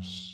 Jones.